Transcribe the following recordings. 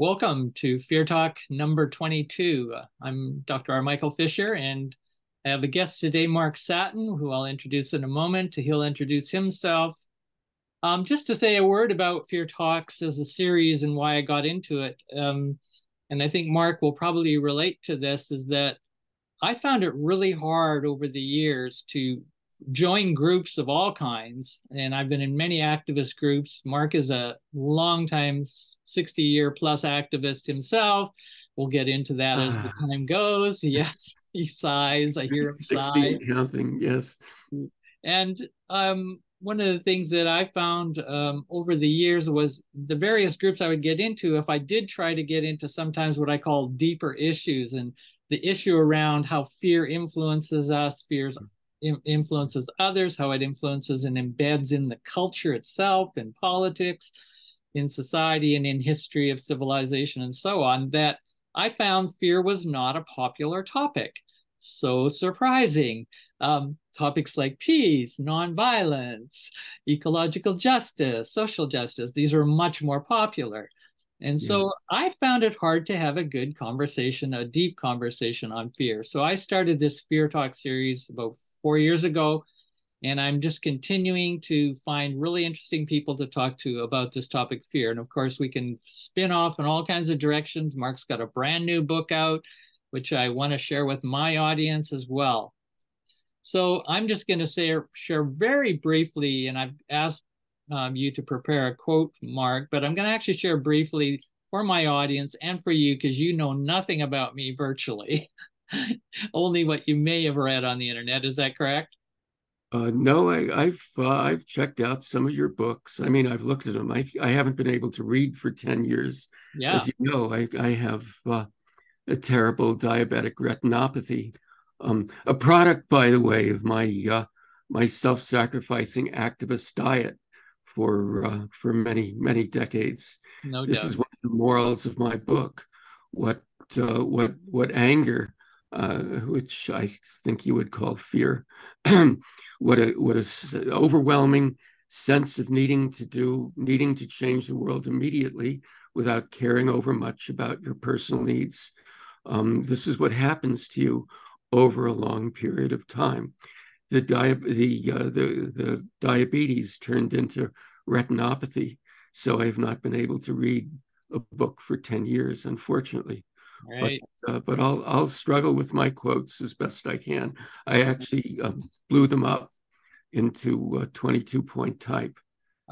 Welcome to Fear Talk number 22. I'm Dr. R. Michael Fisher, and I have a guest today, Mark Satin, who I'll introduce in a moment. He'll introduce himself. Um, just to say a word about Fear Talks as a series and why I got into it, um, and I think Mark will probably relate to this, is that I found it really hard over the years to join groups of all kinds. And I've been in many activist groups. Mark is a long-time, 60 year plus activist himself. We'll get into that as the ah. time goes. Yes, he sighs. I hear him 60 sigh. counting, yes. And um, one of the things that I found um, over the years was the various groups I would get into. If I did try to get into sometimes what I call deeper issues and the issue around how fear influences us, fears influences others, how it influences and embeds in the culture itself, in politics, in society, and in history of civilization, and so on, that I found fear was not a popular topic. So surprising. Um, topics like peace, nonviolence, ecological justice, social justice, these were much more popular. And so yes. I found it hard to have a good conversation, a deep conversation on fear. So I started this Fear Talk series about four years ago. And I'm just continuing to find really interesting people to talk to about this topic, fear. And of course, we can spin off in all kinds of directions. Mark's got a brand new book out, which I want to share with my audience as well. So I'm just going to say share very briefly, and I've asked um, you to prepare a quote, Mark, but I'm going to actually share briefly for my audience and for you because you know nothing about me virtually, only what you may have read on the internet. Is that correct? Uh, no, I, have uh, I've checked out some of your books. I mean, I've looked at them. I I haven't been able to read for ten years. Yeah. As you know, I I have uh, a terrible diabetic retinopathy, um, a product, by the way, of my uh, my self-sacrificing activist diet for uh, for many many decades. No this doubt. is one of the morals of my book. What uh, what what anger, uh, which I think you would call fear, what a what a overwhelming sense of needing to do needing to change the world immediately without caring over much about your personal needs. Um, this is what happens to you over a long period of time the, di- the, uh, the, the diabetes turned into retinopathy. So I've not been able to read a book for 10 years, unfortunately. Right. But, uh, but I'll, I'll struggle with my quotes as best I can. I actually uh, blew them up into a 22 point type.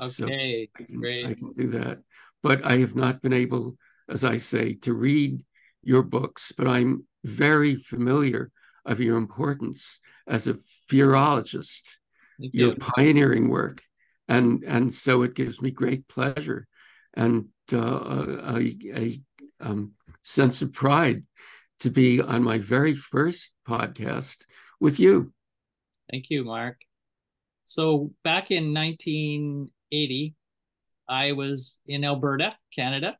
Okay, so I can, great. I can do that. But I have not been able, as I say, to read your books, but I'm very familiar of your importance as a fearologist, your pioneering work. And, and so it gives me great pleasure and uh, a, a um, sense of pride to be on my very first podcast with you. Thank you, Mark. So back in 1980, I was in Alberta, Canada.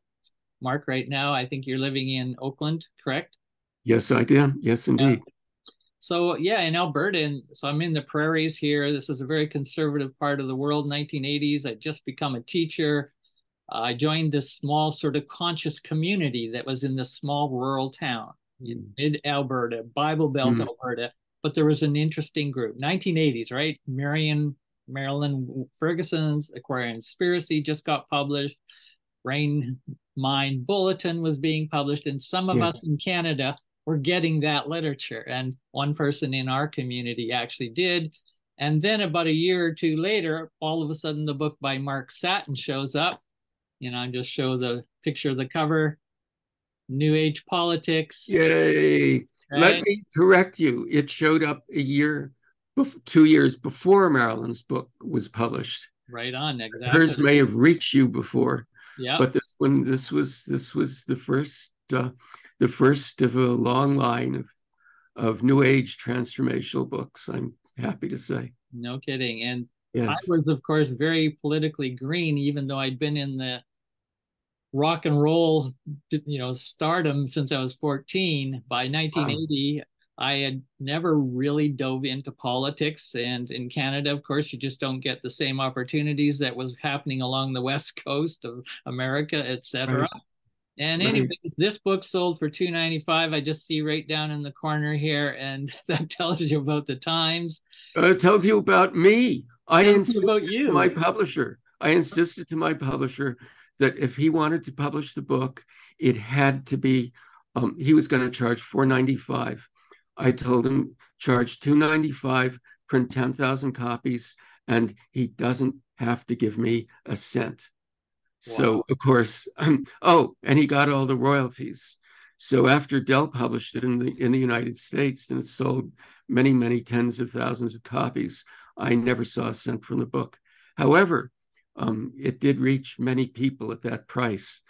Mark, right now, I think you're living in Oakland, correct? Yes, I do. Yes, indeed. So yeah, in Alberta, and so I'm in the prairies here. This is a very conservative part of the world. 1980s. I just become a teacher. Uh, I joined this small sort of conscious community that was in this small rural town in mm. mid Alberta, Bible Belt, mm. Alberta. But there was an interesting group. 1980s, right? Marion Marilyn Ferguson's Aquarian Conspiracy just got published. Brain Mind Bulletin was being published, and some of yes. us in Canada we're getting that literature. And one person in our community actually did. And then about a year or two later, all of a sudden the book by Mark Satin shows up. You know, I just show the picture of the cover. New Age Politics. Yay. Right? Let me correct you. It showed up a year, two years before Marilyn's book was published. Right on, exactly. Hers may have reached you before. Yeah. But this one, this was this was the first uh, the first of a long line of, of New Age transformational books, I'm happy to say. No kidding. And yes. I was, of course, very politically green, even though I'd been in the rock and roll, you know, stardom since I was 14. By 1980, wow. I had never really dove into politics. And in Canada, of course, you just don't get the same opportunities that was happening along the west coast of America, etc. Right. And anyways, right. this book sold for two ninety five. I just see right down in the corner here, and that tells you about the times. Uh, it tells you about me. I insisted to my publisher. I insisted to my publisher that if he wanted to publish the book, it had to be. Um, he was going to charge four ninety five. I told him charge two ninety five, print ten thousand copies, and he doesn't have to give me a cent. Wow. So of course, um, oh, and he got all the royalties. So after Dell published it in the in the United States and it sold many many tens of thousands of copies, I never saw a cent from the book. However, um, it did reach many people at that price,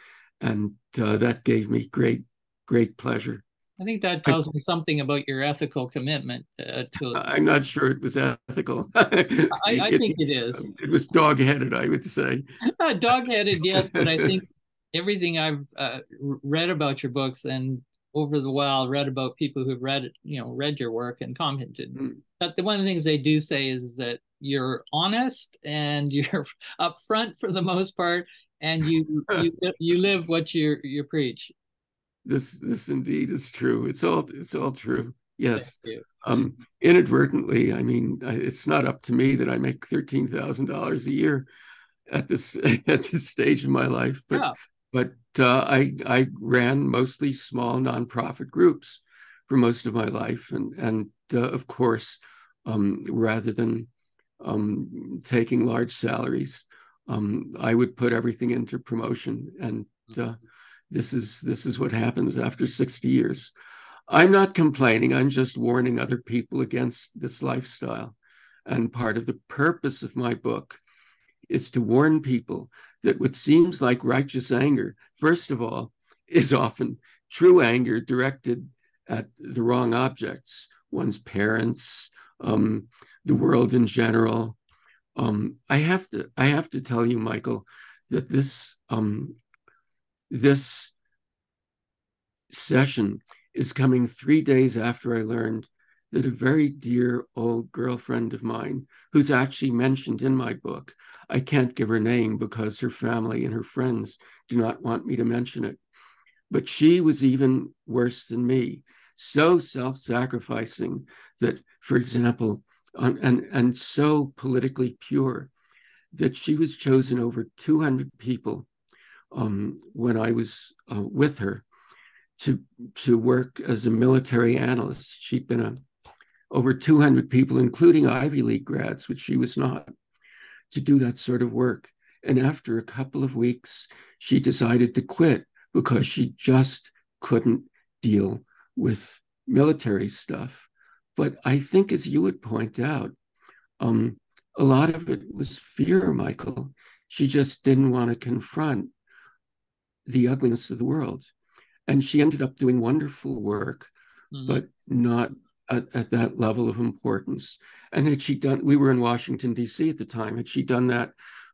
and uh, that gave me great great pleasure. I think that tells I, me something about your ethical commitment uh, to. I'm not sure it was ethical. I, I think was, it is. It was dog-headed, I would say. Uh, dog-headed, yes, but I think everything I've uh, read about your books and over the while read about people who've read, it, you know, read your work and commented. Mm. But the, one of the things they do say is that you're honest and you're upfront for the most part, and you you you live what you you preach this this indeed is true. It's all it's all true. Yes. Um, inadvertently, I mean, it's not up to me that I make thirteen thousand dollars a year at this at this stage in my life, but yeah. but uh, I I ran mostly small nonprofit groups for most of my life, and and uh, of course, um, rather than um, taking large salaries, um, I would put everything into promotion and. Uh, this is this is what happens after 60 years. I'm not complaining. I'm just warning other people against this lifestyle. And part of the purpose of my book is to warn people that what seems like righteous anger, first of all, is often true anger directed at the wrong objects, one's parents, um, the world in general. Um, I have to I have to tell you, Michael, that this um, this session is coming three days after I learned that a very dear old girlfriend of mine, who's actually mentioned in my book, I can't give her name because her family and her friends do not want me to mention it. But she was even worse than me, so self sacrificing that, for example, and, and so politically pure that she was chosen over 200 people um, when I was uh, with her to to work as a military analyst. She'd been a over 200 people, including Ivy League grads, which she was not, to do that sort of work. And after a couple of weeks, she decided to quit because she just couldn't deal with military stuff. But I think, as you would point out, um, a lot of it was fear, Michael. She just didn't want to confront the ugliness of the world. And she ended up doing wonderful work, mm-hmm. but not at, at, that level of importance. And had she done, we were in Washington, D.C. at the time, had she done that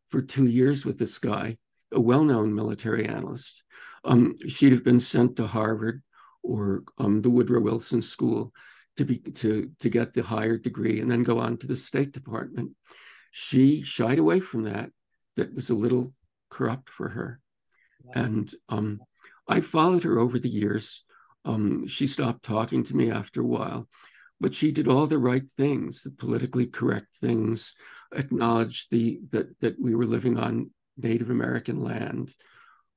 for two years with this guy, a well known military analyst, um, she'd have been sent to Harvard or um, the Woodrow Wilson School to be to to get the higher degree and then go on to the State Department. She shied away from that. That was a little corrupt for her. And um, I followed her over the years. Um, she stopped talking to me after a while, but she did all the right things, the politically correct things, acknowledged the that that we were living on Native American land,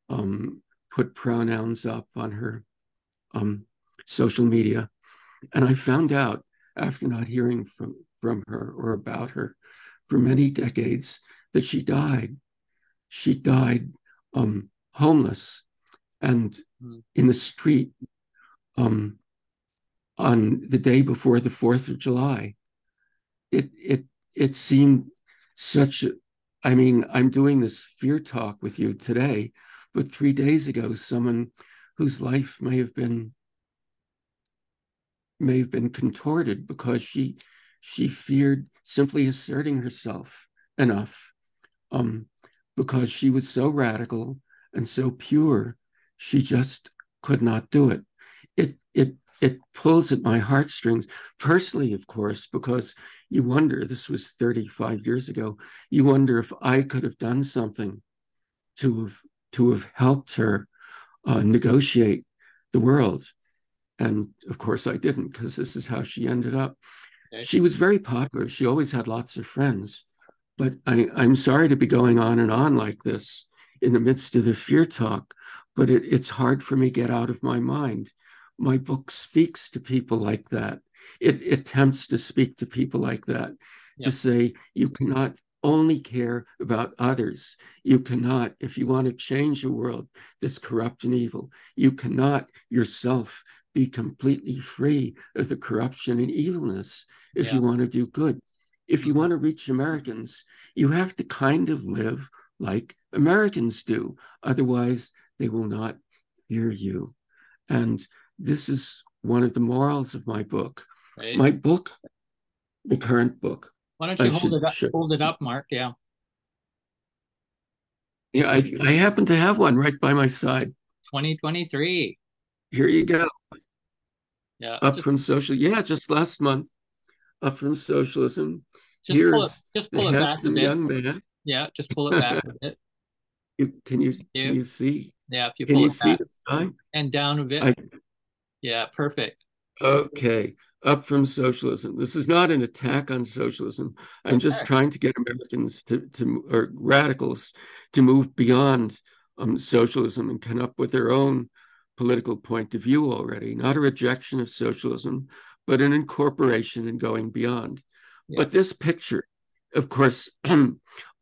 um, put pronouns up on her um, social media, and I found out after not hearing from from her or about her for many decades that she died. She died um, homeless and mm. in the street um, on the day before the Fourth of July. It it it seemed such. A, I mean, I'm doing this fear talk with you today, but three days ago, someone whose life may have been may have been contorted because she she feared simply asserting herself enough um, because she was so radical and so pure, she just could not do it. It it it pulls at my heartstrings personally, of course, because you wonder. This was 35 years ago. You wonder if I could have done something to have to have helped her uh, negotiate the world. And of course, I didn't because this is how she ended up. Okay. She was very popular. She always had lots of friends. But I, I'm sorry to be going on and on like this in the midst of the fear talk, but it, it's hard for me to get out of my mind. My book speaks to people like that. It, it attempts to speak to people like that, yeah. to say, you cannot only care about others. You cannot, if you want to change a world that's corrupt and evil, you cannot yourself be completely free of the corruption and evilness if yeah. you want to do good. If you mm-hmm. want to reach Americans, you have to kind of live like Americans do. Otherwise, they will not hear you. And this is one of the morals of my book. Right. My book, the current book. Why don't you I hold it up? Hold it up, Mark. Yeah. Yeah, I, I happen to have one right by my side. 2023. Here you go. Yeah. Up just, from social. Yeah, just last month. Up from socialism. Just Here's pull it, just pull it back a bit. young man. Yeah, just pull it back a bit. You, can you can you see? Yeah, if you can you see the sky and down a bit. I, yeah, perfect. Okay, up from socialism. This is not an attack on socialism. I'm okay. just trying to get Americans to to or radicals to move beyond um, socialism and come up with their own political point of view already. Not a rejection of socialism, but an incorporation and going beyond. Yeah. But this picture of course,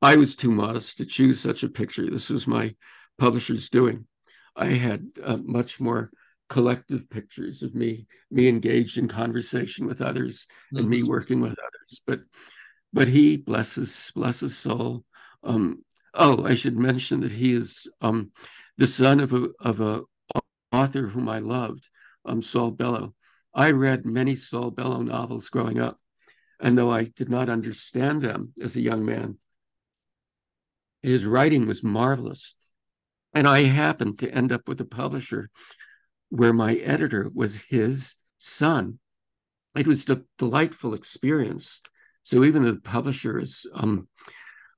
I was too modest to choose such a picture. This was my publisher's doing. I had uh, much more collective pictures of me, me engaged in conversation with others, mm-hmm. and me mm-hmm. working with others. But, but he blesses bless his soul. Um, oh, I should mention that he is um, the son of a of a author whom I loved, um, Saul Bellow. I read many Saul Bellow novels growing up. And though I did not understand them as a young man, his writing was marvelous. And I happened to end up with a publisher where my editor was his son. It was a delightful experience. So even the publisher is um,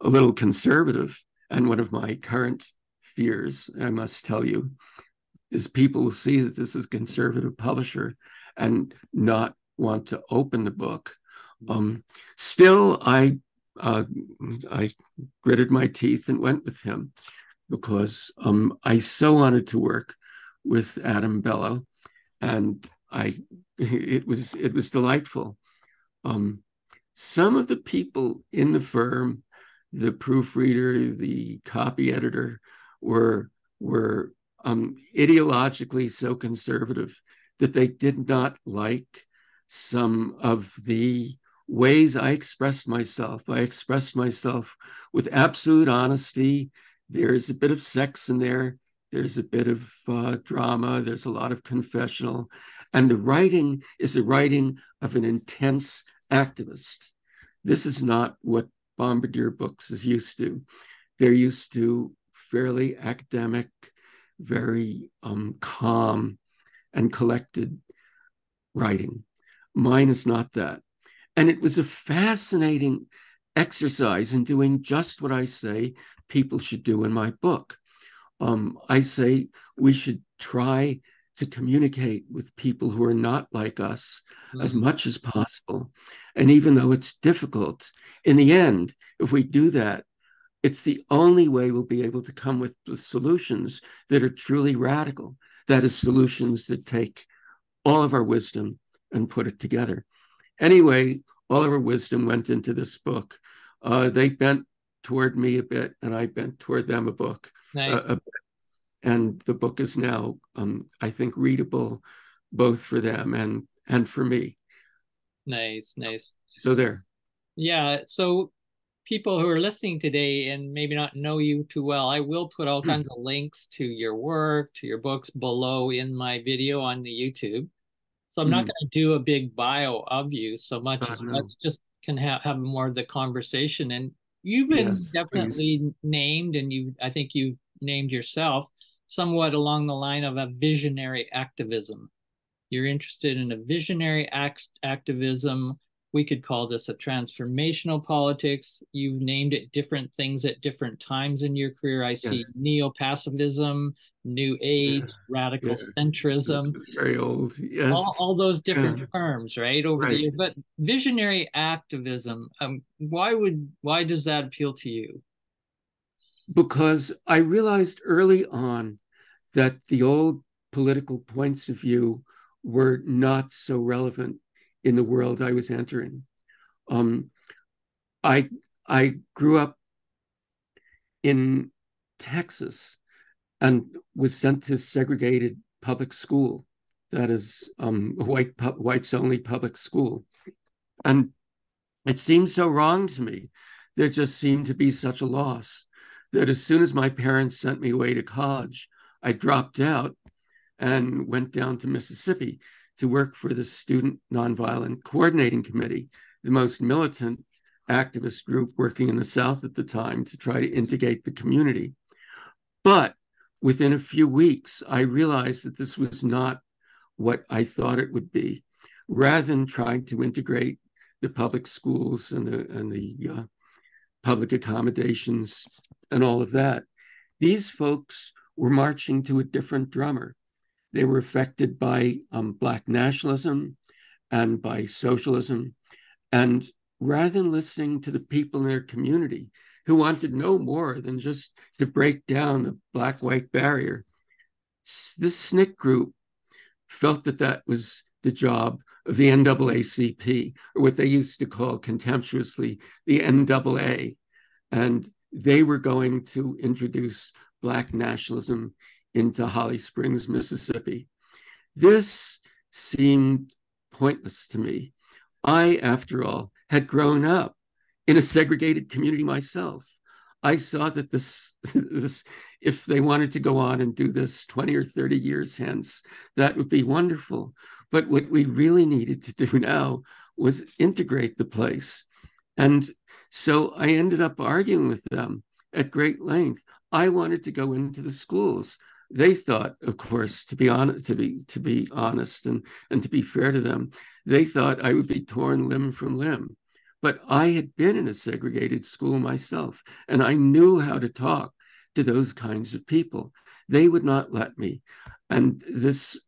a little conservative, and one of my current fears, I must tell you, is people will see that this is a conservative publisher and not want to open the book um, still, I uh, I gritted my teeth and went with him because um, I so wanted to work with Adam Bellow, and I it was it was delightful. Um, some of the people in the firm, the proofreader, the copy editor, were were um, ideologically so conservative that they did not like some of the ways I expressed myself. I expressed myself with absolute honesty. There's a bit of sex in there. There's a bit of uh, drama. There's a lot of confessional. And the writing is the writing of an intense activist. This is not what Bombardier Books is used to. They're used to fairly academic, very um, calm and collected writing. Mine is not that. And it was a fascinating exercise in doing just what I say people should do in my book. Um, I say we should try to communicate with people who are not like us mm-hmm. as much as possible. And even though it's difficult, in the end, if we do that, it's the only way we'll be able to come with solutions that are truly radical. That is, solutions that take all of our wisdom and put it together. Anyway, all of our wisdom went into this book. Uh, they bent toward me a bit, and I bent toward them a book. Nice. Uh, and the book is now, um, I think, readable both for them and and for me. Nice, nice. So there. Yeah. So people who are listening today and maybe not know you too well, I will put all hmm. kinds of links to your work, to your books below in my video on the YouTube. So I'm mm. not going to do a big bio of you so much as let's just can have, have more of the conversation. And you've been yes, definitely please. named, and you I think you named yourself somewhat along the line of a visionary activism. You're interested in a visionary act- activism we could call this a transformational politics. You've named it different things at different times in your career. I see yes. neo pacifism, new age, yeah. radical yeah. centrism. It's very old. Yes. All, all those different yeah. terms, right? Over right. the years. But visionary activism, um, why would why does that appeal to you? Because I realized early on that the old political points of view were not so relevant in the world I was entering. Um, I I grew up in Texas and was sent to segregated public school, that is um, white whites only public school, and it seemed so wrong to me. There just seemed to be such a loss that as soon as my parents sent me away to college, I dropped out and went down to Mississippi to work for the Student Nonviolent Coordinating Committee, the most militant activist group working in the South at the time to try to integrate the community. But within a few weeks, I realized that this was not what I thought it would be. Rather than trying to integrate the public schools and the, and the uh, public accommodations and all of that, these folks were marching to a different drummer. They were affected by um, Black nationalism and by socialism. And rather than listening to the people in their community who wanted no more than just to break down the Black white barrier, this SNCC group felt that that was the job of the NAACP, or what they used to call contemptuously the NAA. And they were going to introduce Black nationalism into Holly Springs, Mississippi. This seemed pointless to me. I, after all, had grown up in a segregated community myself. I saw that this, this, if they wanted to go on and do this 20 or 30 years hence, that would be wonderful. But what we really needed to do now was integrate the place. And so I ended up arguing with them at great length. I wanted to go into the schools they thought, of course, to be honest, to be to be honest and and to be fair to them, they thought I would be torn limb from limb. But I had been in a segregated school myself, and I knew how to talk to those kinds of people. They would not let me, and this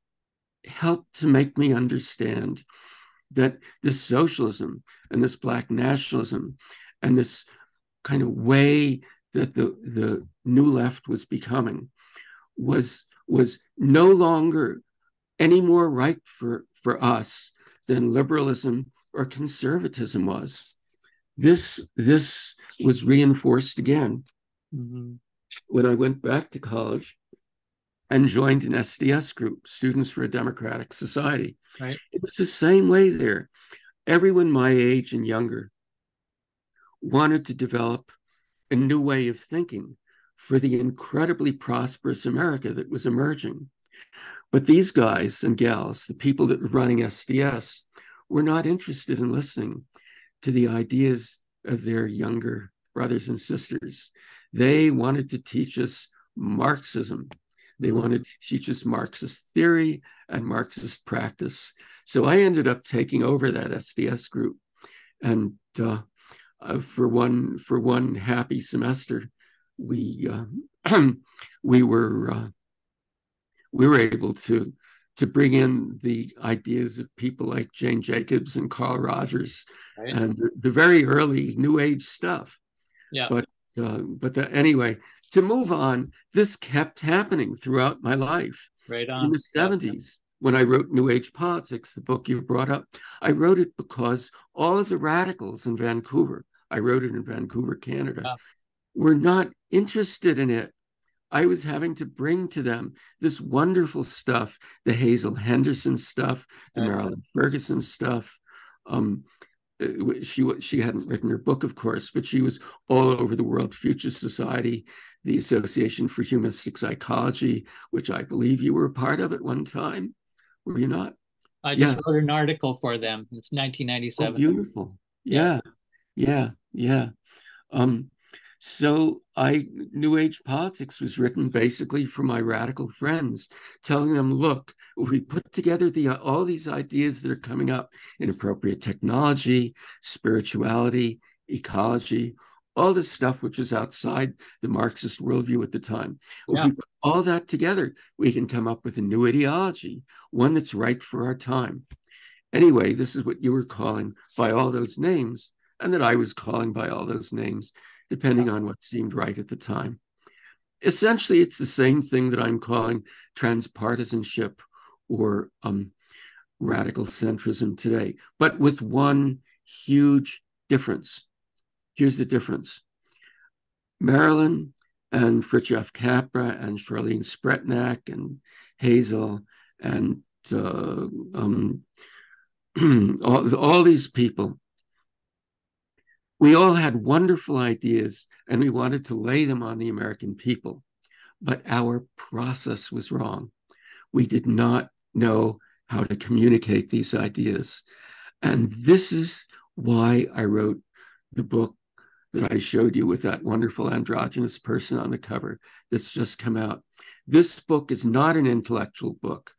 helped to make me understand that this socialism and this black nationalism and this kind of way that the the new left was becoming was was no longer any more right for for us than liberalism or conservatism was. This this was reinforced again mm-hmm. when I went back to college and joined an SDS group, Students for a Democratic Society. Right. It was the same way there. Everyone my age and younger wanted to develop a new way of thinking for the incredibly prosperous America that was emerging. But these guys and gals, the people that were running SDS, were not interested in listening to the ideas of their younger brothers and sisters. They wanted to teach us Marxism. They wanted to teach us Marxist theory and Marxist practice. So I ended up taking over that SDS group, and uh, uh, for one for one happy semester, we uh, we were uh, we were able to to bring in the ideas of people like Jane Jacobs and Carl Rogers right. and the, the, very early New Age stuff. Yeah. But uh, but the, anyway, to move on, this kept happening throughout my life. Right on. In the seventies, when I wrote New Age Politics, the book you brought up, I wrote it because all of the radicals in Vancouver. I wrote it in Vancouver, Canada were not interested in it. I was having to bring to them this wonderful stuff, the Hazel Henderson stuff, the Marilyn Ferguson stuff. Um, uh, she she hadn't written her book, of course, but she was all over the World Future Society, the Association for Humanistic Psychology, which I believe you were a part of at one time. Were you not? I just yes. wrote an article for them. It's 1997. Oh, beautiful. Yeah, yeah, yeah. Um, so I New Age politics was written basically for my radical friends, telling them, look, we put together the all these ideas that are coming up in appropriate technology, spirituality, ecology, all this stuff which is outside the Marxist worldview at the time. Yeah. If we put all that together, we can come up with a new ideology, one that's right for our time. Anyway, this is what you were calling by all those names, and that I was calling by all those names, depending on what seemed right at the time. Essentially, it's the same thing that I'm calling transpartisanship or um, radical centrism today, but with one huge difference. Here's the difference Marilyn and Fritjof Capra and Charlene Spretnak and Hazel and uh, um, all, all these people, we all had wonderful ideas and we wanted to lay them on the American people, but our process was wrong. We did not know how to communicate these ideas. And this is why I wrote the book that I showed you with that wonderful androgynous person on the cover that's just come out. This book is not an intellectual book.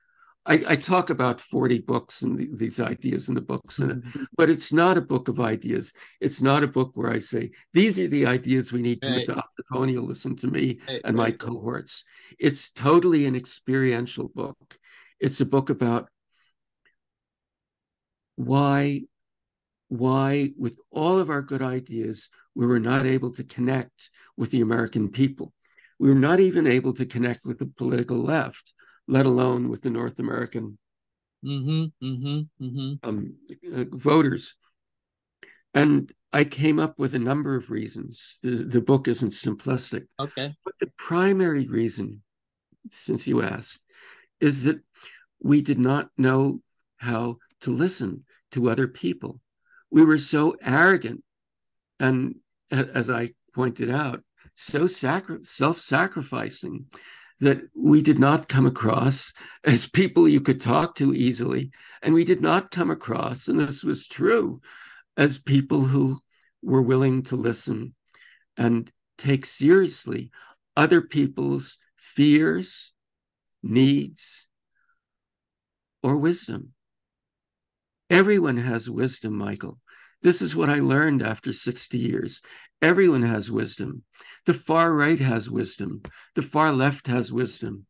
I, I talk about 40 books and the, these ideas in the books it, mm-hmm. but it's not a book of ideas. It's not a book where I say, these are the ideas we need to right. adopt if only you listen to me right. and my cohorts. It's totally an experiential book. It's a book about why, why, with all of our good ideas, we were not able to connect with the American people. We were not even able to connect with the political left let alone with the North American mm-hmm, mm-hmm, mm-hmm. Um, uh, voters. And I came up with a number of reasons. The, the book isn't simplistic. Okay. But the primary reason, since you asked, is that we did not know how to listen to other people. We were so arrogant and, as I pointed out, so sacri- self sacrificing that we did not come across as people you could talk to easily. And we did not come across, and this was true, as people who were willing to listen and take seriously other people's fears, needs, or wisdom. Everyone has wisdom, Michael. This is what I learned after 60 years. Everyone has wisdom. The far right has wisdom. The far left has wisdom.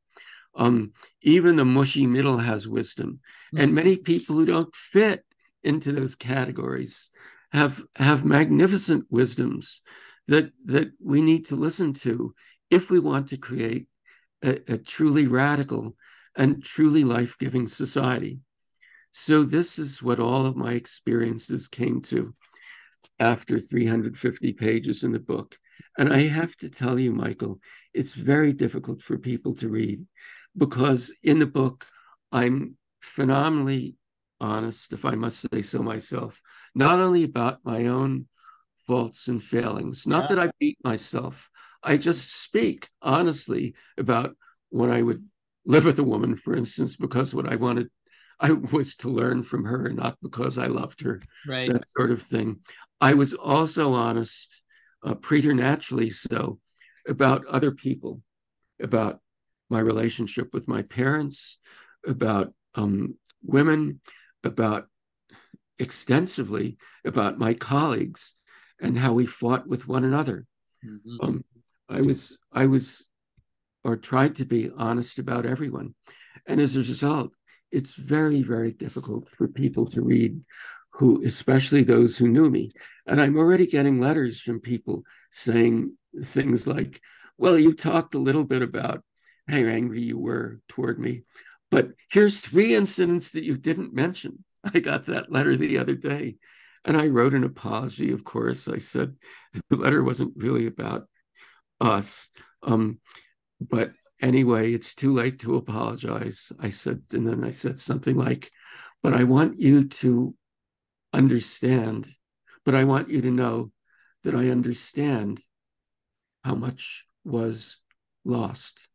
Um, even the mushy middle has wisdom. And mm-hmm. many people who don't fit into those categories have have magnificent wisdoms that that we need to listen to if we want to create a, a truly radical and truly life-giving society. So this is what all of my experiences came to after 350 pages in the book. And I have to tell you, Michael, it's very difficult for people to read because in the book, I'm phenomenally honest, if I must say so myself, not only about my own faults and failings, not that I beat myself, I just speak honestly about when I would live with a woman, for instance, because what I wanted I was to learn from her, not because I loved her, right. that sort of thing. I was also honest, uh, preternaturally so, about other people, about my relationship with my parents, about um, women, about extensively about my colleagues and how we fought with one another. Mm-hmm. Um, I was, I was, or tried to be honest about everyone, and as a result, it's very, very difficult for people to read who, especially those who knew me. And I'm already getting letters from people saying things like, well, you talked a little bit about how angry you were toward me, but here's three incidents that you didn't mention. I got that letter the other day. And I wrote an apology, of course. I said the letter wasn't really about us. Um, but anyway, it's too late to apologize. I said, and then I said something like, but I want you to understand, but I want you to know that I understand how much was lost.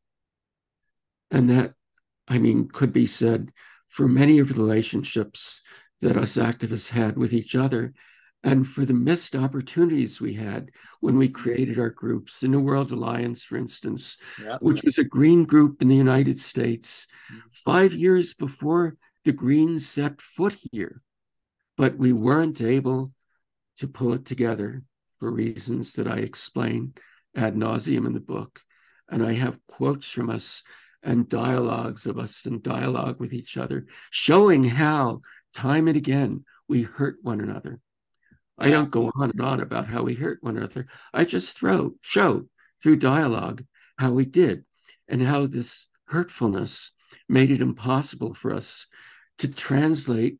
And that, I mean, could be said for many of the relationships that us activists had with each other and for the missed opportunities we had when we created our groups. The New World Alliance, for instance, yep. which was a green group in the United States, mm-hmm. five years before the Greens set foot here. But we weren't able to pull it together for reasons that I explain ad nauseum in the book. And I have quotes from us and dialogues of us and dialogue with each other, showing how time and again we hurt one another. I don't go on and on about how we hurt one another. I just throw show through dialogue how we did and how this hurtfulness made it impossible for us to translate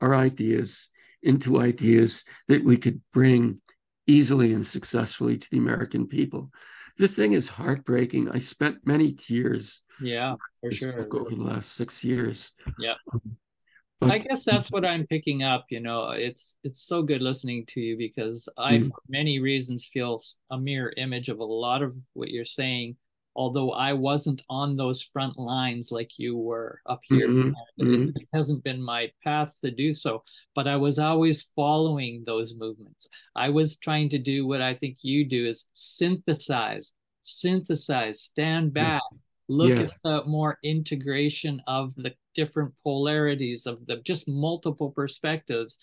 our ideas into ideas that we could bring easily and successfully to the American people. The thing is heartbreaking. I spent many tears. Yeah, for sure. Over the last six years. Yeah. Um, I guess that's what I'm picking up. You know, it's it's so good listening to you because I, mm-hmm. for many reasons, feel a mirror image of a lot of what you're saying although I wasn't on those front lines like you were up here. Mm-hmm. It mm-hmm. hasn't been my path to do so, but I was always following those movements. I was trying to do what I think you do is synthesize, synthesize, stand back, yes. Look at the more integration of the different polarities of the just multiple perspectives,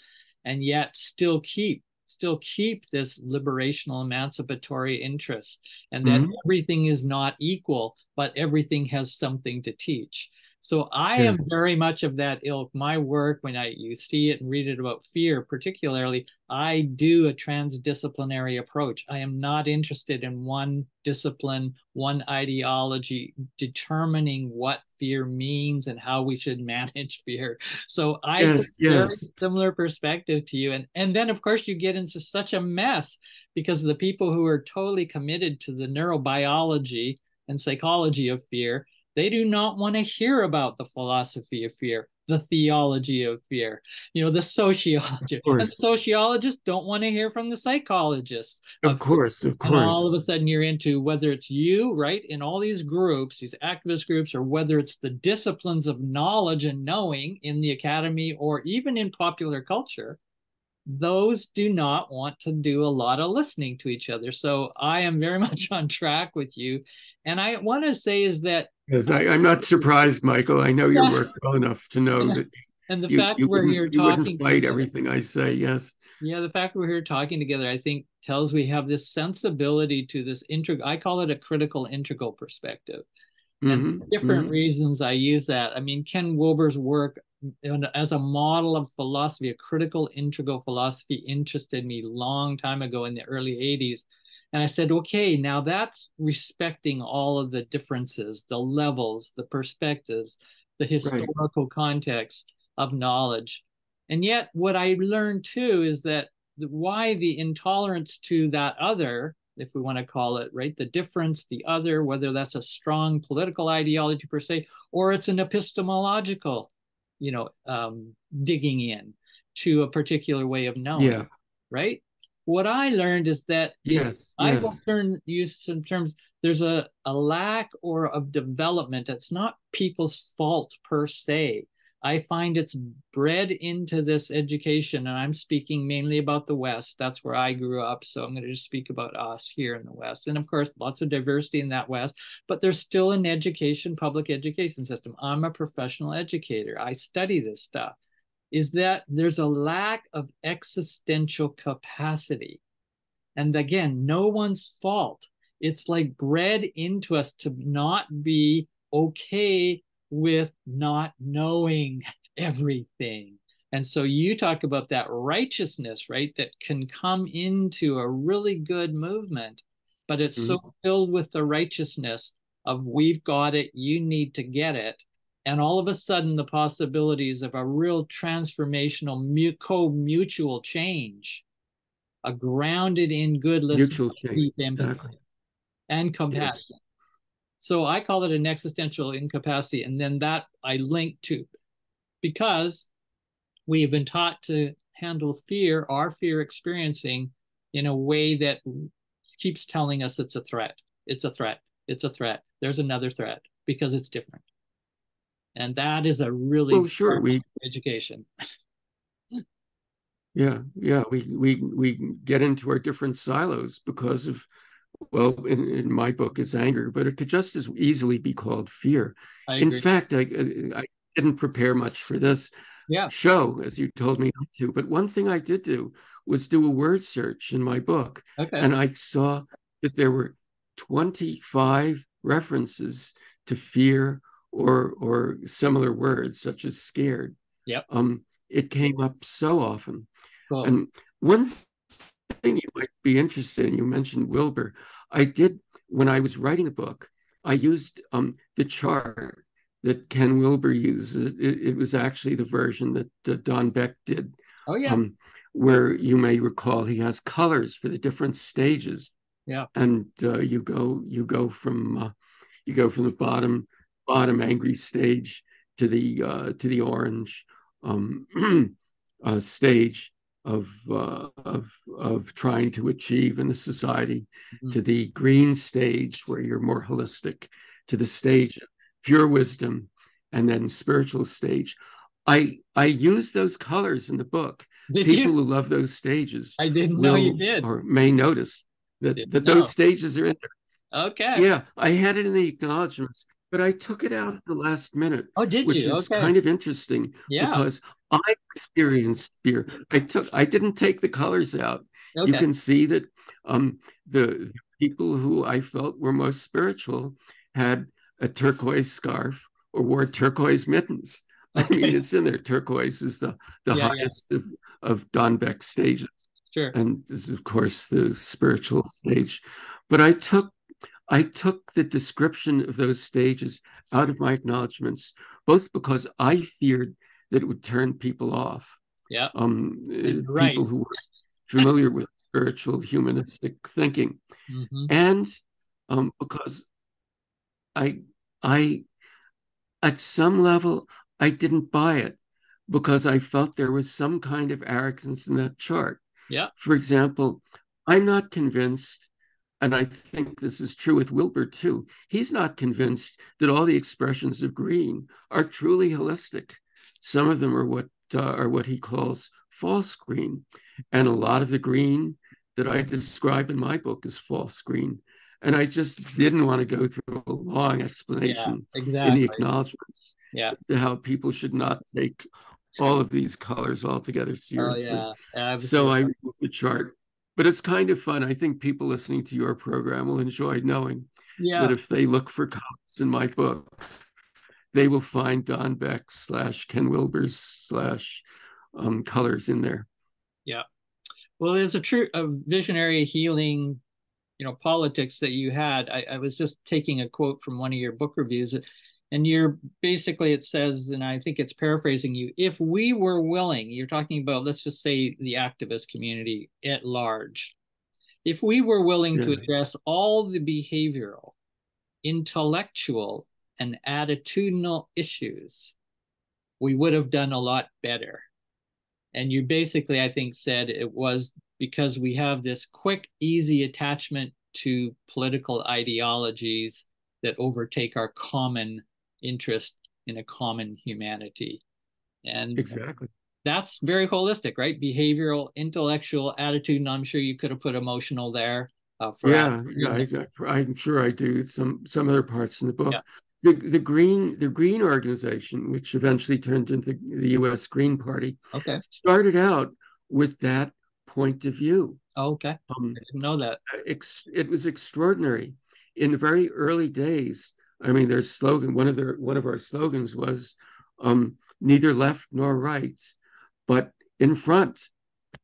and yet still keep still keep this liberational emancipatory interest and that mm-hmm. everything is not equal but everything has something to teach so I yes. am very much of that ilk. My work, when I you see it and read it about fear, particularly, I do a transdisciplinary approach. I am not interested in one discipline, one ideology determining what fear means and how we should manage fear. So I yes, yes. similar perspective to you. And and then of course you get into such a mess because the people who are totally committed to the neurobiology and psychology of fear they do not want to hear about the philosophy of fear, the theology of fear, you know, the sociology. And sociologists don't want to hear from the psychologists. Of, course, of course. And all of a sudden you're into whether it's you, right, in all these groups, these activist groups, or whether it's the disciplines of knowledge and knowing in the academy or even in popular culture those do not want to do a lot of listening to each other. So I am very much on track with you. And I want to say is that Yes, I, am not surprised, Michael. I know your work well enough to know that. And the you, fact you we're here you talking, wouldn't fight together, everything I say. Yes. Yeah, the fact we're here talking together, I think, tells we have this sensibility to this integral. I call it a critical integral perspective. And mm-hmm. different mm-hmm. reasons I use that. I mean, Ken Wilber's work as a model of philosophy, a critical integral philosophy, interested me long time ago in the early 80s and I said, okay, now that's respecting all of the differences, the levels, the perspectives, the historical right. context of knowledge. And yet, what I learned too is that why the intolerance to that other, if we want to call it, right, the difference, the other, whether that's a strong political ideology per se, or it's an epistemological, you know, um, digging in to a particular way of knowing, yeah. right? What I learned is that yes, I will turn use some terms. There's a, a lack or of development. It's not people's fault per se. I find it's bred into this education, and I'm speaking mainly about the West. That's where I grew up. So I'm going to just speak about us here in the West. And of course, lots of diversity in that West, but there's still an education, public education system. I'm a professional educator. I study this stuff is that there's a lack of existential capacity. And again, no one's fault. It's like bred into us to not be okay with not knowing everything. And so you talk about that righteousness, right? That can come into a really good movement, but it's mm-hmm. so filled with the righteousness of we've got it, you need to get it and all of a sudden the possibilities of a real transformational co-mutual change a grounded in good listening deep empathy exactly. and compassion. Yes. so i call it an existential incapacity and then that i link to because we have been taught to handle fear our fear experiencing in a way that keeps telling us it's a threat. It's a threat. It's a threat. There's another threat because it's different and that is a really well, sure we education Yeah, yeah, we we we get into our different silos because of well, in, in my book, is anger, but it could just as easily be called fear. In fact, I, I didn't prepare much for this yeah. show, as you told me not to. But one thing I did do was do a word search in my book. Okay. And I saw that there were 25 references to fear or or similar words such as scared. Yep. Um, it came up so often. Cool. And one thing you might be interested in, you mentioned Wilber. I did when I was writing a book, I used um, the chart that Ken Wilber uses. It, it was actually the version that uh, Don Beck did. Oh yeah. Um, where you may recall he has colors for the different stages. Yeah. And uh, you go you go from uh, you go from the bottom bottom angry stage to the uh, to the orange um, uh, stage of uh, of of trying to achieve in the society mm-hmm. to the green stage where you're more holistic to the stage of pure wisdom and then spiritual stage. I i use those colors in the book. Did people you? who love those stages i didn't know you did. or may notice that that those stages are in there. Okay. Yeah i had it in the acknowledgments but I took it out at the last minute. Oh, did which you? Which is okay. kind of interesting yeah. because I experienced fear. I took I didn't take the colors out. Okay. You can see that um, the people who I felt were most spiritual had a turquoise scarf or wore turquoise mittens. Okay. I mean, it's in there. Turquoise is the the yeah, highest yeah. of of Don Beck's stages. Sure. And this is, of course, the spiritual stage. But I took I took the description of those stages out of my acknowledgments, both because I feared that it would turn people off. Yeah. Um, right. People who were familiar with spiritual humanistic thinking. Mm-hmm. And um, because I, I, at some level, I didn't buy it because I felt there was some kind of arrogance in that chart. Yeah. For example, I'm not convinced and I think this is true with Wilber too, he's not convinced that all the expressions of green are truly holistic. Some of them are what uh, are what he calls false green, and a lot of the green that I describe in my book is false green. And I just didn't want to go through a long explanation yeah, exactly. in the acknowledgments yeah. to how people should not take all of these colors altogether seriously. Oh, yeah. So I removed the chart but it's kind of fun. I think people listening to your program will enjoy knowing yeah. that if they look for comments in my book, they will find Don Beck slash Ken Wilber's slash um, colors in there. Yeah. Well, there's a true a visionary healing, you know, politics that you had. I, I was just taking a quote from one of your book reviews and you're basically it says and i think it's paraphrasing you if we were willing you're talking about let's just say the activist community at large if we were willing yeah. to address all the behavioral intellectual and attitudinal issues we would have done a lot better and you basically i think said it was because we have this quick easy attachment to political ideologies that overtake our common interest in a common humanity. And exactly. That's very holistic, right? Behavioral, intellectual, attitude, and I'm sure you could have put emotional there. Uh, yeah, yeah, I, am sure I do. Some some other parts in the book. Yeah. The, the green the green organization which eventually turned into the US Green Party okay started out with that point of view okay um, I didn't know that it was extraordinary in the very early days I mean, their slogan, one of their one of our slogans was um, neither left nor right, but in front.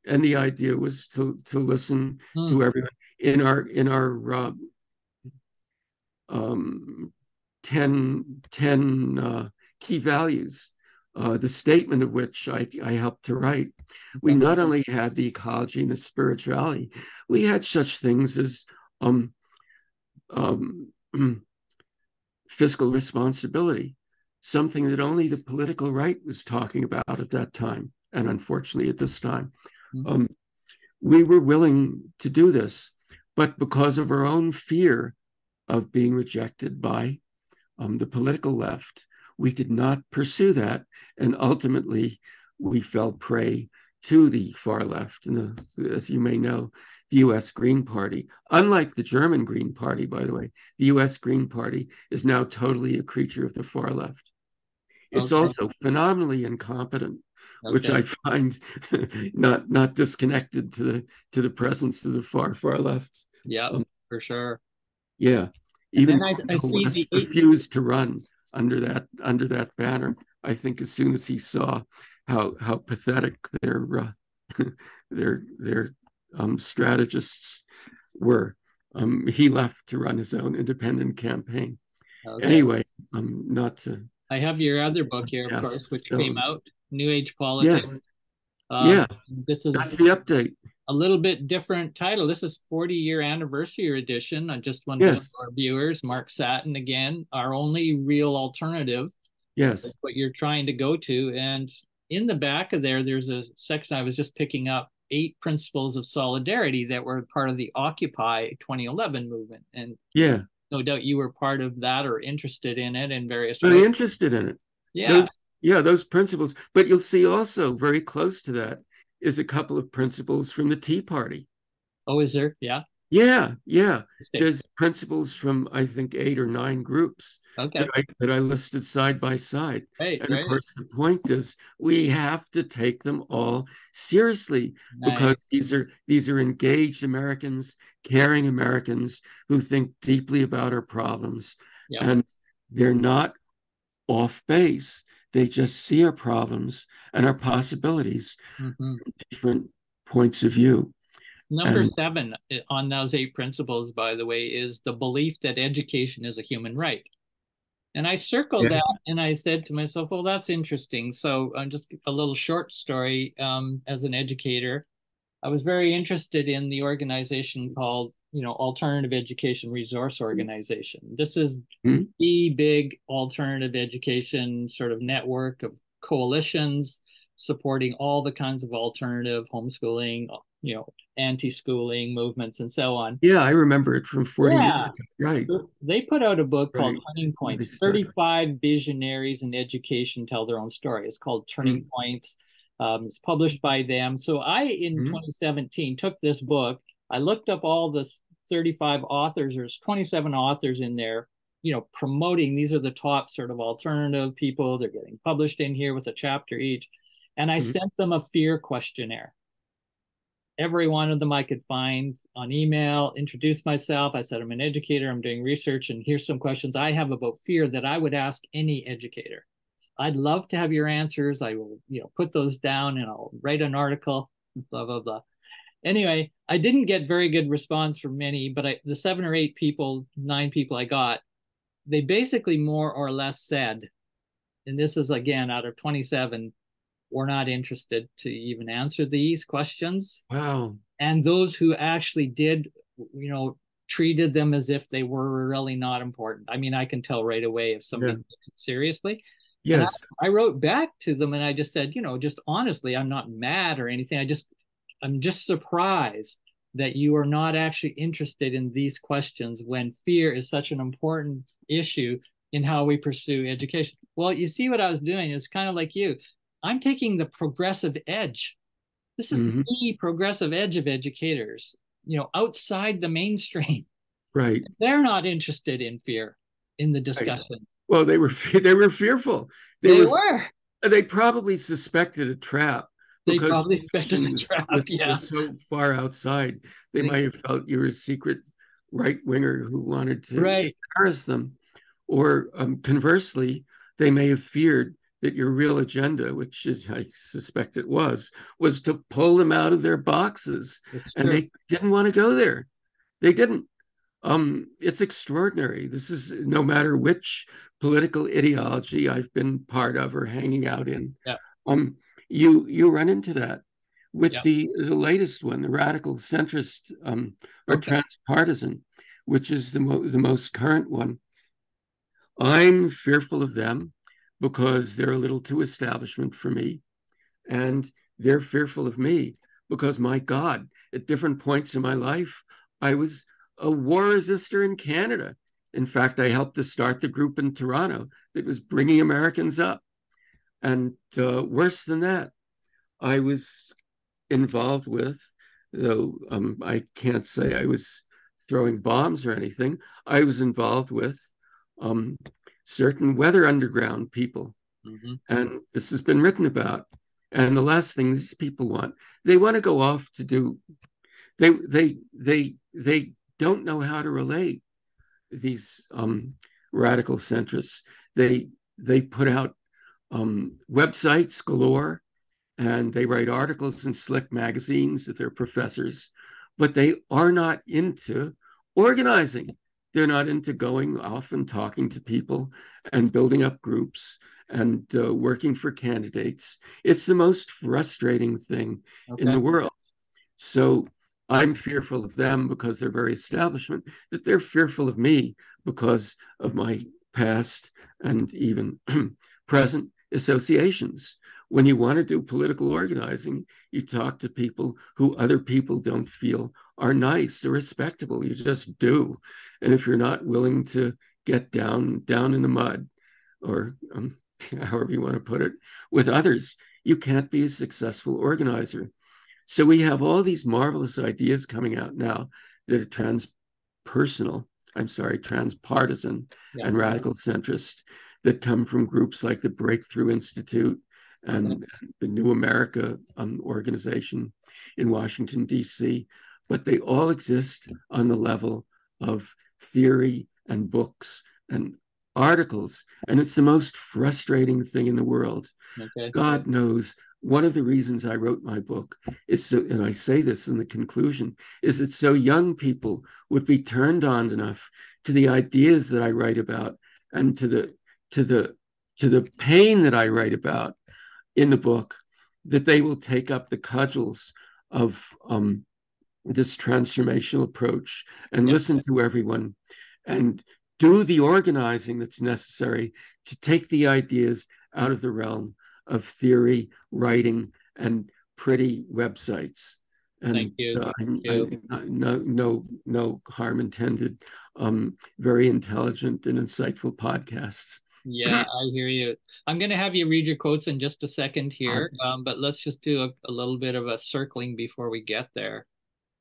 And the idea was to to listen hmm. to everyone in our in our uh, um, 10, 10 uh, key values, uh, the statement of which I, I helped to write. We not only had the ecology and the spirituality, we had such things as um, um, fiscal responsibility, something that only the political right was talking about at that time, and unfortunately at this time. Mm-hmm. Um, we were willing to do this, but because of our own fear of being rejected by um, the political left, we did not pursue that. And ultimately, we fell prey to the far left. And the, as you may know, the US Green Party, unlike the German Green Party, by the way, the US Green Party is now totally a creature of the far left. It's okay. also phenomenally incompetent, okay. which I find not not disconnected to the to the presence of the far far left. Yeah, um, for sure. Yeah, even I, I see the refused to run under that under that banner. I think as soon as he saw how how pathetic their uh, their their um, strategists were, um, he left to run his own independent campaign. Okay. Anyway, um, not to. I have your other book here, of course, which stones. came out, New Age Politics. Yes. Um, yeah, this is that's the update. A little bit different title. This is 40 year anniversary edition. I just want yes. our viewers, Mark Satin again, our only real alternative. Yes, what you're trying to go to, and in the back of there, there's a section I was just picking up eight principles of solidarity that were part of the Occupy 2011 movement. And yeah, no doubt you were part of that or interested in it in various really ways. interested in it. Yeah. Those, yeah, those principles. But you'll see also very close to that is a couple of principles from the Tea Party. Oh, is there? Yeah. Yeah, yeah. There's principles from I think eight or nine groups okay. that, I, that I listed side by side. And of course, the point is we have to take them all seriously nice. because these are these are engaged Americans, caring Americans who think deeply about our problems, yep. and they're not off base. They just see our problems and our possibilities mm-hmm. different points of view. Number and, seven eh, on those eight principles, by the way, is the belief that education is a human right. And I circled yeah. that and I said to myself, well, that's interesting. So, uh, just a little short story um, as an educator. I was very interested in the organization called, you know, Alternative Education Resource Organization. This is mm-hmm. the big alternative education sort of network of coalitions supporting all the kinds of alternative homeschooling, you know, anti-schooling movements and so on. Yeah, I remember it from 40 yeah. years ago. Right. They put out a book right. called Turning Points. 35 visionaries in education tell their own story. It's called Turning mm-hmm. Points. Um, it's published by them. So I, in mm-hmm. 2017, took this book. I looked up all the 35 authors. There's 27 authors in there, you know, promoting these are the top sort of alternative people. They're getting published in here with a chapter each. And I mm-hmm. sent them a fear questionnaire every one of them I could find on email, introduce myself. I said, I'm an educator, I'm doing research, and here's some questions I have about fear that I would ask any educator. I'd love to have your answers. I will, you know, put those down and I'll write an article, blah, blah, blah. Anyway, I didn't get very good response from many, but I, the seven or eight people, nine people I got, they basically more or less said, and this is again out of 27, were not interested to even answer these questions. Wow. And those who actually did, you know, treated them as if they were really not important. I mean, I can tell right away if somebody yeah. takes it seriously. Yes. I, I, wrote back to them and I just said, you know, just honestly, I'm not mad or anything. I just, I'm just surprised that you are not actually interested in these questions when fear is such an important issue in how we pursue education. Well, you see what I was doing is kind of like you. I'm taking the progressive edge. This is mm-hmm. the progressive edge of educators, you know, outside the mainstream. Right. They're not interested in fear in the discussion. Well, they were they were fearful. They, they were, were. They probably suspected a trap. They probably suspected a trap. Was, yeah. Was so far outside, they might have felt you were a secret right winger who wanted to right. embarrass them, or um, conversely, they may have feared that your real agenda, which is, I suspect it was, was to pull them out of their boxes. and they didn't want to go there. They didn't. Um, it's extraordinary. This is no matter which political ideology I've been part of or hanging out in. Yeah. Um, you you run into that with yeah. the the latest one, the radical centrist um, or okay. transpartisan, which is the mo- the most current one. I'm fearful of them because they're a little too establishment for me. And they're fearful of me because, my God, at different points in my life, I was a war resistor in Canada. In fact, I helped to start the group in Toronto that was bringing Americans up. And uh, worse than that, I was involved with, though um, I can't say I was throwing bombs or anything. I was involved with um, certain weather underground people, mm-hmm. and this has been written about. And the last thing these people want, they want to go off to do. They they they they don't know how to relate. These um, radical centrists. They they put out um, websites galore, and they write articles in slick magazines that they're professors, but they are not into organizing. They're not into going off and talking to people and building up groups and uh, working for candidates. It's the most frustrating thing okay. in the world. So I'm fearful of them because they're very establishment, that they're fearful of me because of my past and even present associations. When you want to do political organizing, you talk to people who other people don't feel are nice or respectable. You just do. And if you're not willing to get down down in the mud, or um, however you want to put it, with others, you can't be a successful organizer. So we have all these marvelous ideas coming out now that are transpersonal, I'm sorry, transpartisan yeah. and radical centrist that come from groups like the Breakthrough Institute and the New America um, organization in Washington, D.C. But they all exist on the level of theory and books and articles. And it's the most frustrating thing in the world. Okay. God knows one of the reasons I wrote my book is so, and I say this in the conclusion, is that so young people would be turned on enough to the ideas that I write about and to the to the to the pain that I write about in the book that they will take up the cudgels of um, this transformational approach and listen to everyone and do the organizing that's necessary to take the ideas out of the realm of theory, writing, and pretty websites. And Thank you. Uh, Thank you. I, I, no, no, no harm intended. Um, very intelligent and insightful podcasts. Yeah, I hear you. I'm going to have you read your quotes in just a second here, um, but let's just do a, a, little bit of a circling before we get there.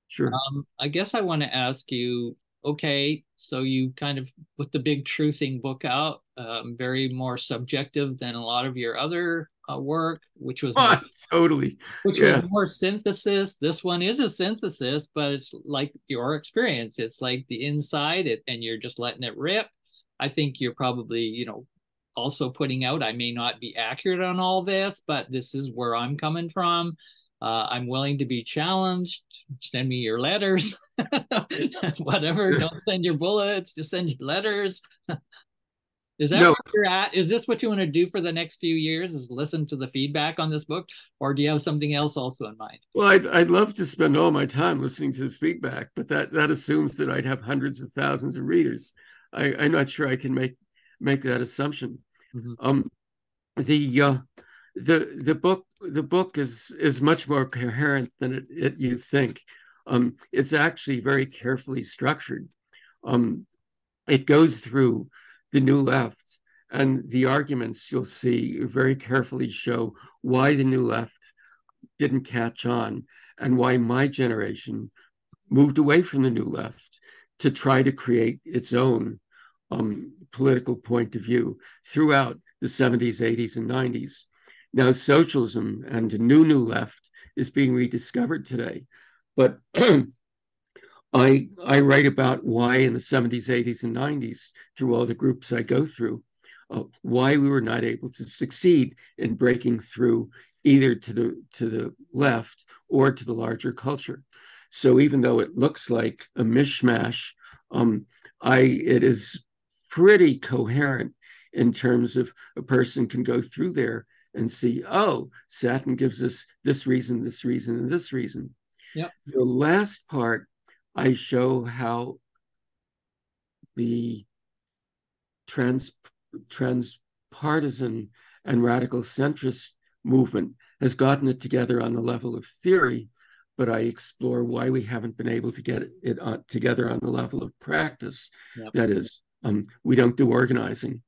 Sure. Um, I guess I want to ask you okay, so you kind of put the big truthing book out, um, very more subjective than a lot of your other uh, work, which was oh, more, totally, which yeah. was more synthesis. This one is a synthesis, but it's like your experience. It's like the inside, it, and you're just letting it rip. I think you're probably, you know, also putting out. I may not be accurate on all this, but this is where I'm coming from. Uh, I'm willing to be challenged. Send me your letters, whatever. Don't send your bullets. Just send your letters. Is that no. where you're at? Is this what you want to do for the next few years? Is listen to the feedback on this book, or do you have something else also in mind? Well, I'd, I'd love to spend all my time listening to the feedback, but that that assumes that I'd have hundreds of thousands of readers. I, I'm not sure I can make make that assumption. Mm-hmm. Um, the uh, the the book the book is is much more coherent than it, it you think. Um, it's actually very carefully structured. Um, it goes through the New Left and the arguments you'll see very carefully show why the New Left didn't catch on and why my generation moved away from the New Left to try to create its own um, political point of view throughout the 70s, 80s, and 90s. Now, socialism and a new, new left is being rediscovered today. But I, I write about why in the 70s, 80s, and 90s, through all the groups I go through, uh, why we were not able to succeed in breaking through either to the to the left or to the larger culture. So even though it looks like a mishmash, um, I it is pretty coherent in terms of a person can go through there and see, oh, Satin gives us this reason, this reason, and this reason. Yep. The last part, I show how the trans transpartisan and radical centrist movement has gotten it together on the level of theory, but I explore why we haven't been able to get it on, together on the level of practice. Yep. That is, um, we don't do organizing.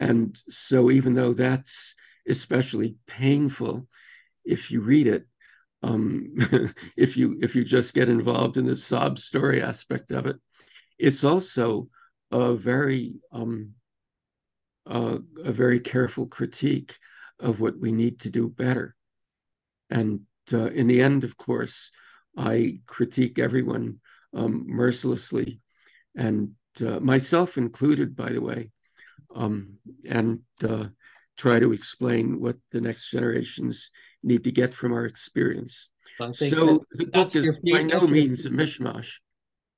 And so, even though that's especially painful if you read it, um, if you if you just get involved in the sob story aspect of it. It's also a very um, uh, a very careful critique of what we need to do better. And uh, in the end, of course, I critique everyone um, mercilessly, and uh, myself included, by the way, um, and uh, try to explain what the next generations need to get from our experience. So that, the book is by no means a mishmash.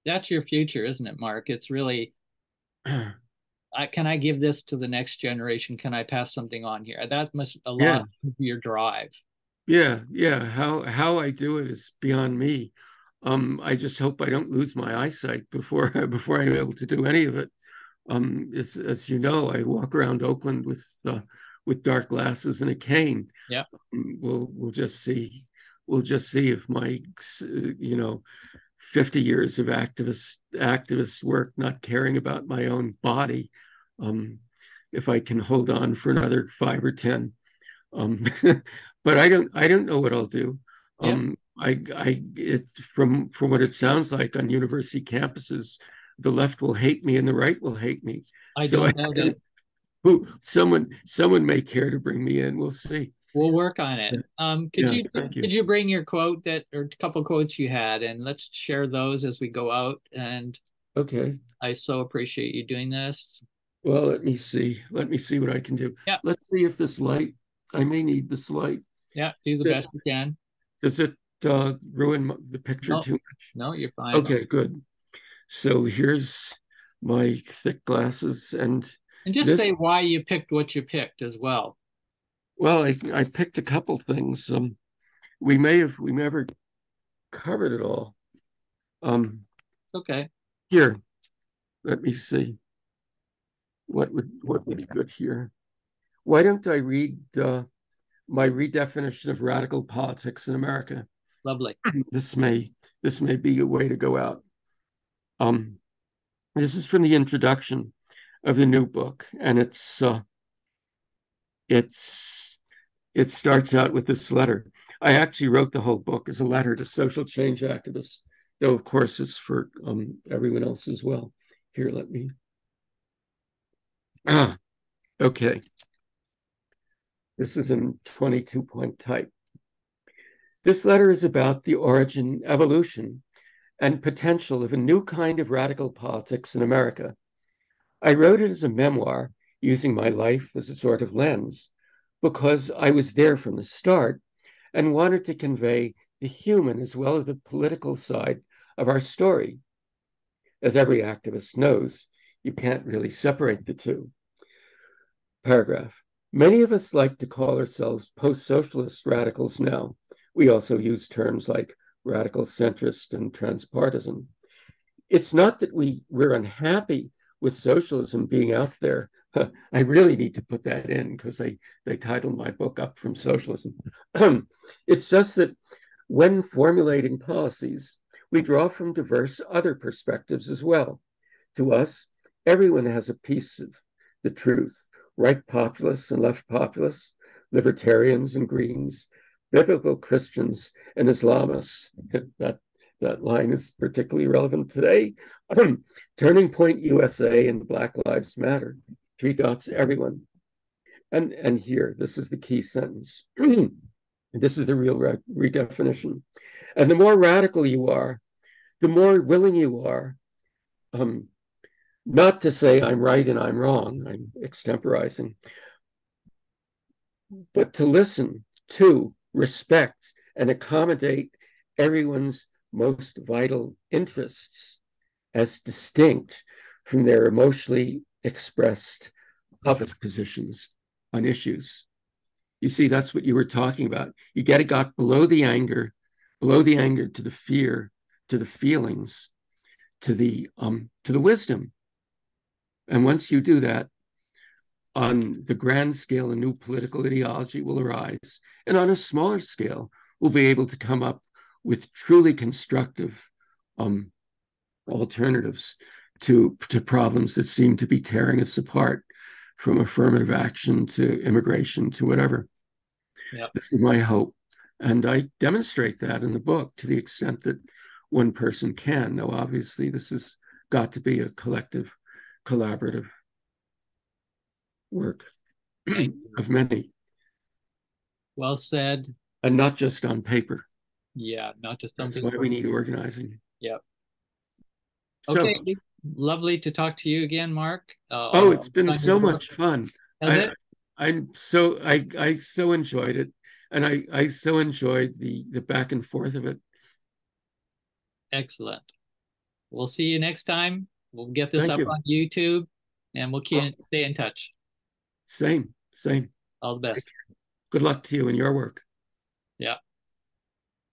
That's your future, isn't it, Mark? It's really I, can I give this to the next generation? Can I pass something on here? That must a lot yeah. of your drive. Yeah, yeah. How how I do it is beyond me. Um, I just hope I don't lose my eyesight before before I'm able to do any of it. Um, as, as you know, I walk around Oakland with uh, with dark glasses and a cane. Yeah, um, we'll we'll just see. We'll just see if my you know 50 years of activist activist work, not caring about my own body, um, if I can hold on for another five or 10. Um, but I don't I don't know what I'll do. Um, I I it's from from what it sounds like on university campuses, the left will hate me and the right will hate me. I so don't know that. Who someone someone may care to bring me in. We'll see. We'll work on it. Um, could yeah, you, you could you bring your quote that or a couple quotes you had and let's share those as we go out and okay. I so appreciate you doing this. Well, let me see. Let me see what I can do. Yeah. Let's see if this light. I may need this light. Yeah, do the best you can. Does it uh, ruin the picture no, too much? No, you're fine. Okay, good. So here's my thick glasses and. And just this, say why you picked what you picked as well. Well, I, I picked a couple things. Um, we may have we never covered it all. Um, okay. Here, let me see. What would what would be good here? Why don't I read uh, my redefinition of radical politics in America? Lovely. This may this may be a way to go out. Um, this is from the introduction of the new book, and it's uh, it's it starts out with this letter. I actually wrote the whole book as a letter to social change activists, though, of course, it's for um, everyone else as well. Here, let me. Ah, okay. This is in 22 point type. This letter is about the origin, evolution, and potential of a new kind of radical politics in America. I wrote it as a memoir using my life as a sort of lens because I was there from the start and wanted to convey the human as well as the political side of our story. As every activist knows, you can't really separate the two. Paragraph. Many of us like to call ourselves post socialist radicals now. We also use terms like radical centrist and transpartisan. It's not that we, we're unhappy with socialism being out there I really need to put that in because they, they titled my book Up from Socialism. it's just that when formulating policies, we draw from diverse other perspectives as well. To us, everyone has a piece of the truth right populists and left populists, libertarians and greens, biblical Christians and Islamists. that, that line is particularly relevant today. Turning Point USA and Black Lives Matter three dots, everyone. And, and here, this is the key sentence. this is the real re redefinition. And the more radical you are, the more willing you are, um, not to say I'm right and I'm wrong, I'm extemporizing, but to listen to, respect, and accommodate everyone's most vital interests as distinct from their emotionally expressed public positions on issues. You see, that's what you were talking about. You get it got below the anger, below the anger to the fear, to the feelings, to the um, to the wisdom. And once you do that, on the grand scale, a new political ideology will arise. And on a smaller scale, we'll be able to come up with truly constructive um, alternatives to, to problems that seem to be tearing us apart from affirmative action to immigration to whatever. Yep. This is my hope. And I demonstrate that in the book to the extent that one person can, though obviously this has got to be a collective, collaborative work of many. Well said. And not just on paper. Yeah, not just That's why we need organizing. Yep. So, okay. Lovely to talk to you again, Mark. Uh, oh, it's been so much fun. Has I, it? I'm so I I so enjoyed it, and I I so enjoyed the the back and forth of it. Excellent. We'll see you next time. We'll get this Thank up you. on YouTube, and we'll keep oh. stay in touch. Same, same. All the best. Good luck to you in your work.